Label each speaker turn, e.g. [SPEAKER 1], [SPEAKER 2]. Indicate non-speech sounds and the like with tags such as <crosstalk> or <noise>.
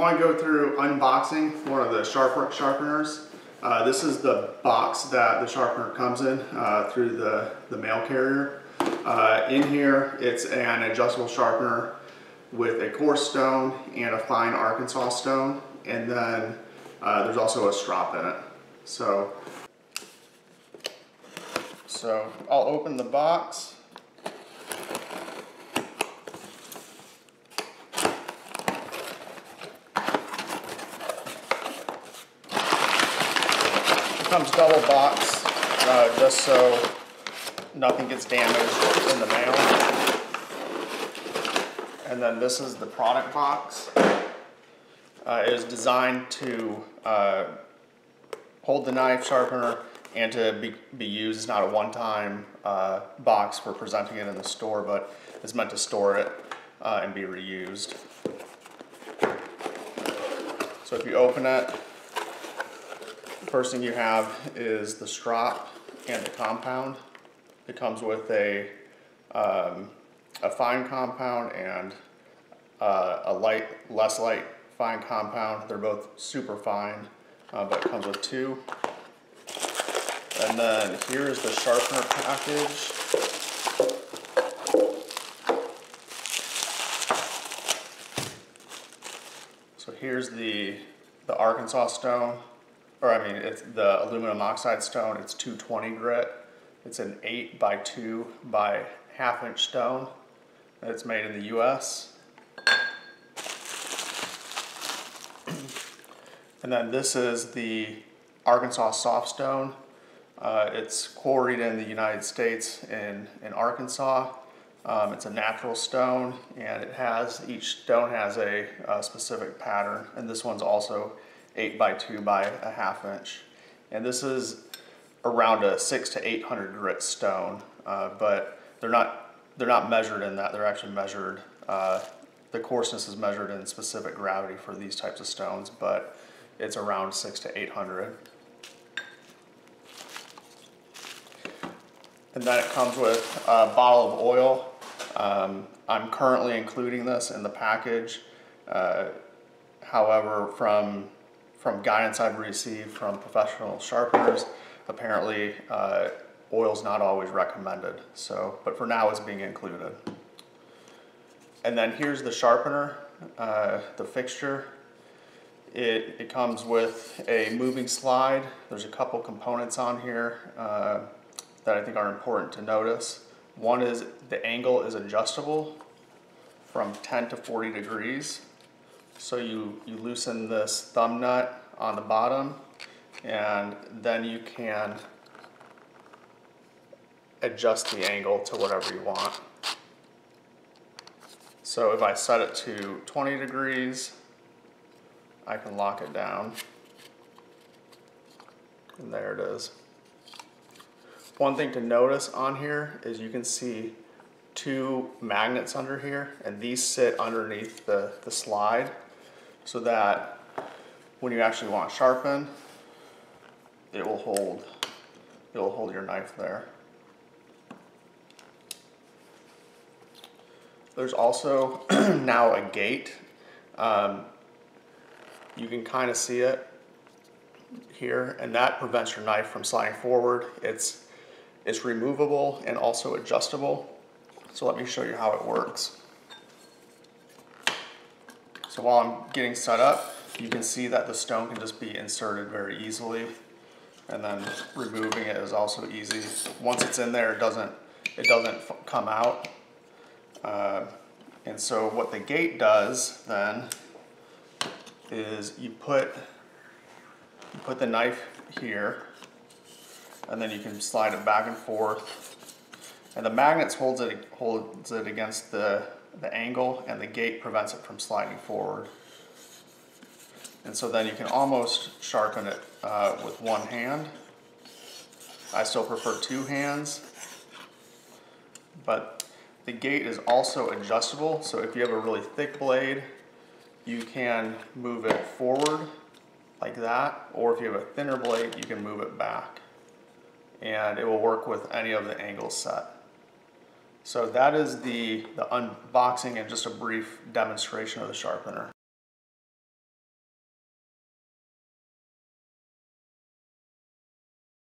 [SPEAKER 1] go through unboxing one of the SharpWorx sharpeners. Uh, this is the box that the sharpener comes in uh, through the, the mail carrier. Uh, in here, it's an adjustable sharpener with a coarse stone and a fine Arkansas stone. And then uh, there's also a strop in it. So, so I'll open the box. Comes double box, uh, just so nothing gets damaged in the mail. And then this is the product box. Uh, it is designed to uh, hold the knife sharpener and to be, be used. It's not a one-time uh, box for presenting it in the store, but it's meant to store it uh, and be reused. So if you open it, First thing you have is the strop and the compound. It comes with a, um, a fine compound and uh, a light, less light fine compound. They're both super fine, uh, but it comes with two. And then here is the sharpener package. So here's the, the Arkansas stone or I mean, it's the aluminum oxide stone, it's 220 grit. It's an 8 by 2 by half inch stone. It's made in the US. <clears throat> and then this is the Arkansas soft stone. Uh, it's quarried in the United States in, in Arkansas. Um, it's a natural stone and it has, each stone has a, a specific pattern and this one's also eight by two by a half inch. And this is around a six to 800 grit stone, uh, but they're not, they're not measured in that, they're actually measured, uh, the coarseness is measured in specific gravity for these types of stones, but it's around six to 800. And then it comes with a bottle of oil. Um, I'm currently including this in the package. Uh, however, from from guidance I've received from professional sharpeners, apparently uh, oil's not always recommended. So, but for now it's being included. And then here's the sharpener, uh, the fixture. It, it comes with a moving slide. There's a couple components on here uh, that I think are important to notice. One is the angle is adjustable from 10 to 40 degrees. So you, you loosen this thumb nut on the bottom and then you can adjust the angle to whatever you want. So if I set it to 20 degrees, I can lock it down. And there it is. One thing to notice on here is you can see two magnets under here and these sit underneath the, the slide so that when you actually want to sharpen, it will hold, it will hold your knife there. There's also <clears throat> now a gate. Um, you can kind of see it here, and that prevents your knife from sliding forward. It's, it's removable and also adjustable. So let me show you how it works. So while I'm getting set up, you can see that the stone can just be inserted very easily. And then removing it is also easy. Once it's in there, it doesn't, it doesn't come out. Uh, and so what the gate does then is you put, you put the knife here and then you can slide it back and forth. And the magnets holds it, holds it against the the angle and the gate prevents it from sliding forward. And so then you can almost sharpen it uh, with one hand. I still prefer two hands, but the gate is also adjustable. So if you have a really thick blade, you can move it forward like that, or if you have a thinner blade, you can move it back. And it will work with any of the angles set. So that is the, the unboxing and just a brief demonstration of the sharpener.